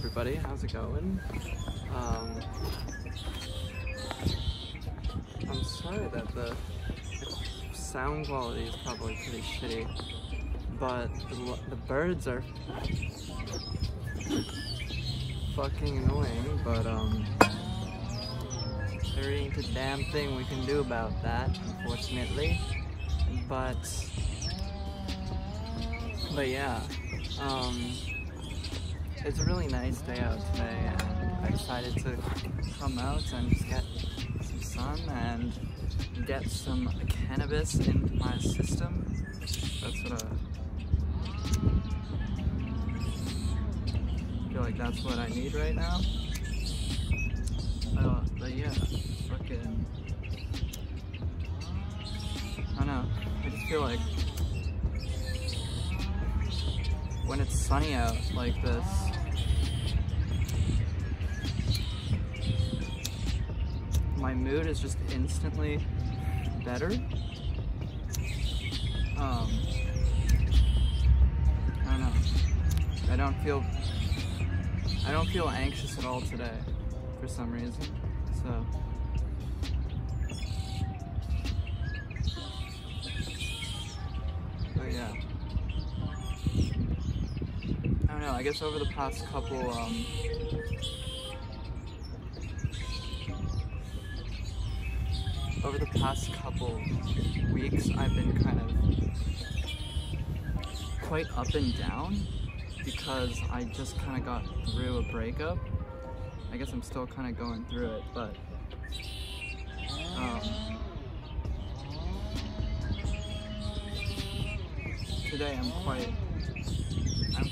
everybody? How's it going? Um, I'm sorry that the sound quality is probably pretty shitty, but the, the birds are fucking annoying, but um, there ain't a damn thing we can do about that, unfortunately. But, but yeah, um, it's a really nice day out today and I decided to come out and just get some sun and get some cannabis into my system. That's what I feel like that's what I need right now. Uh, but yeah, fucking, I don't know, I just feel like when it's sunny out like this, my mood is just instantly better. Um, I don't know. I don't feel I don't feel anxious at all today for some reason. I guess over the past couple um over the past couple weeks, I've been kind of quite up and down because I just kind of got through a breakup. I guess I'm still kind of going through it, but um, today I'm quite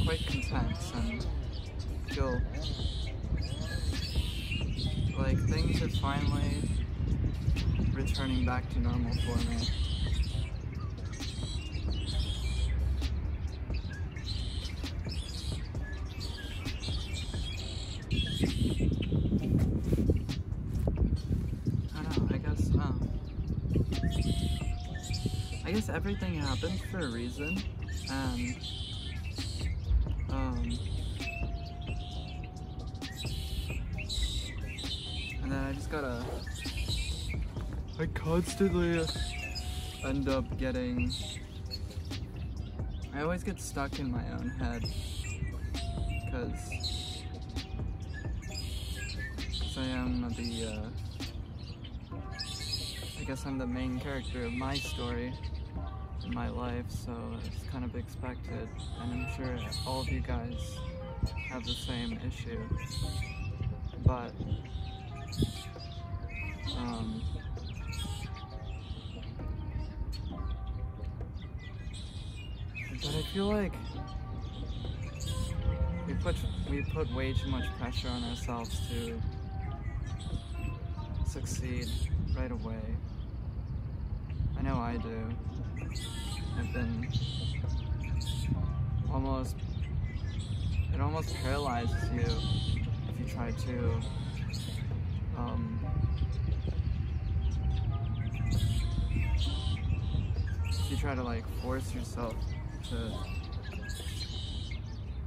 Quite content and feel like things are finally returning back to normal for me. Um, I guess everything happens for a reason, and, um, and then I just gotta I constantly end up getting. I always get stuck in my own head because I am the. Uh, I guess I'm the main character of my story in my life, so it's kind of expected, and I'm sure all of you guys have the same issue. But. Um, But I feel like we put we put way too much pressure on ourselves to succeed right away. I know I do. I've been almost it almost paralyzes you if you try to um, if you try to like force yourself to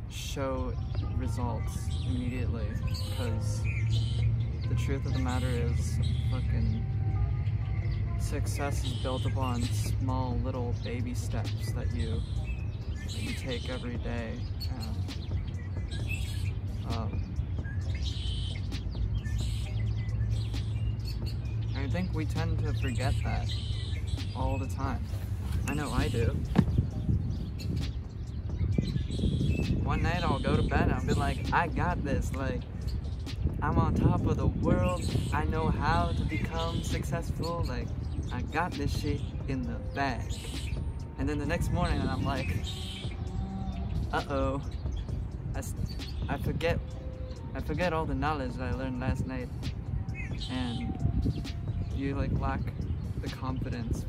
show results immediately because the truth of the matter is fucking success is built upon small little baby steps that you that you take every day and, um, I think we tend to forget that all the time. I know I do. one night I'll go to bed and I'll be like, I got this. Like, I'm on top of the world. I know how to become successful. Like, I got this shit in the bag. And then the next morning I'm like, uh-oh. I, I forget, I forget all the knowledge that I learned last night. And you like lack the confidence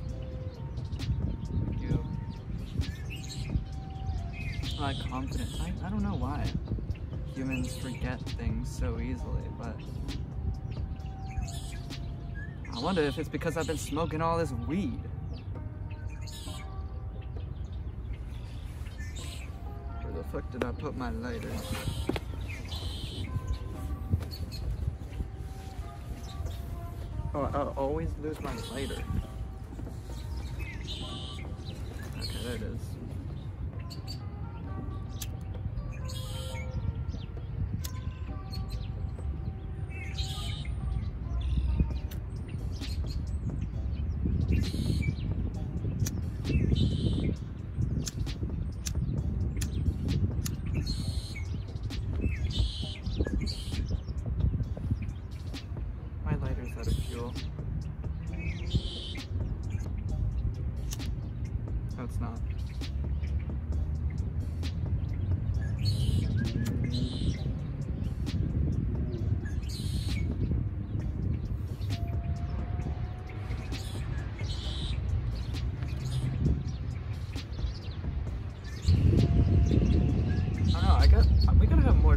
like confidence. I, I don't know why humans forget things so easily, but I wonder if it's because I've been smoking all this weed. Where the fuck did I put my lighter? Oh, I always lose my lighter. Okay, there it is.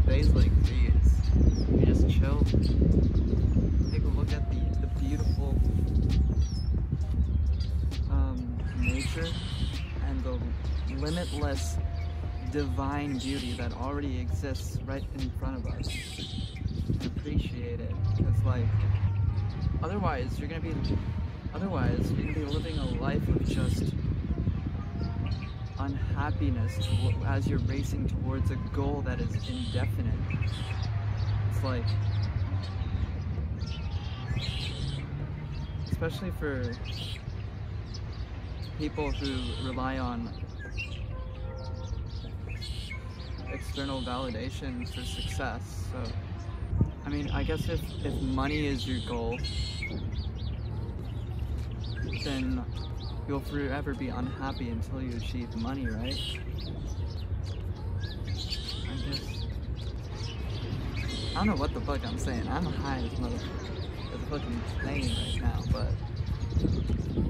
Days like these. you just chill, take a look at the, the beautiful um, nature and the limitless divine beauty that already exists right in front of us. Appreciate it. Because like otherwise you're gonna be otherwise you're gonna be living a life of just unhappiness as you're racing towards a goal that is indefinite. Like, especially for people who rely on external validation for success. So, I mean, I guess if, if money is your goal, then you'll forever be unhappy until you achieve money, right? I guess. I don't know what the fuck I'm saying. I'm high as mother as a fucking plane right now, but